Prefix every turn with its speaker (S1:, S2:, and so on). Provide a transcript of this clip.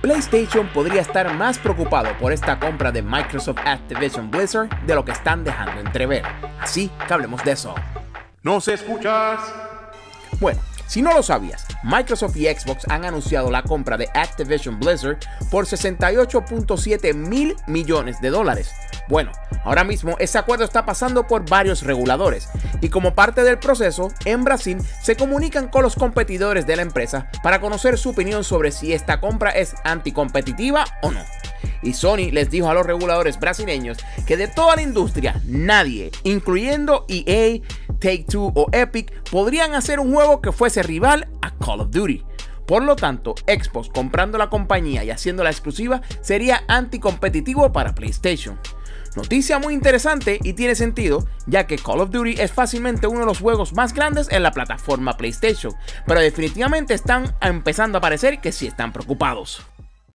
S1: PlayStation podría estar más preocupado por esta compra de Microsoft Activision Blizzard de lo que están dejando entrever. Así que hablemos de eso.
S2: No se escuchas.
S1: Bueno, si no lo sabías, Microsoft y Xbox han anunciado la compra de Activision Blizzard por 68.7 mil millones de dólares. Bueno, ahora mismo ese acuerdo está pasando por varios reguladores y como parte del proceso, en Brasil se comunican con los competidores de la empresa para conocer su opinión sobre si esta compra es anticompetitiva o no. Y Sony les dijo a los reguladores brasileños que de toda la industria, nadie, incluyendo EA, Take Two o Epic, podrían hacer un juego que fuese rival a Call of Duty. Por lo tanto, Xbox comprando la compañía y haciéndola exclusiva sería anticompetitivo para PlayStation. Noticia muy interesante y tiene sentido, ya que Call of Duty es fácilmente uno de los juegos más grandes en la plataforma PlayStation, pero definitivamente están empezando a parecer que sí están preocupados.